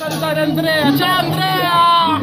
Salutare Andrea, ciao Andrea!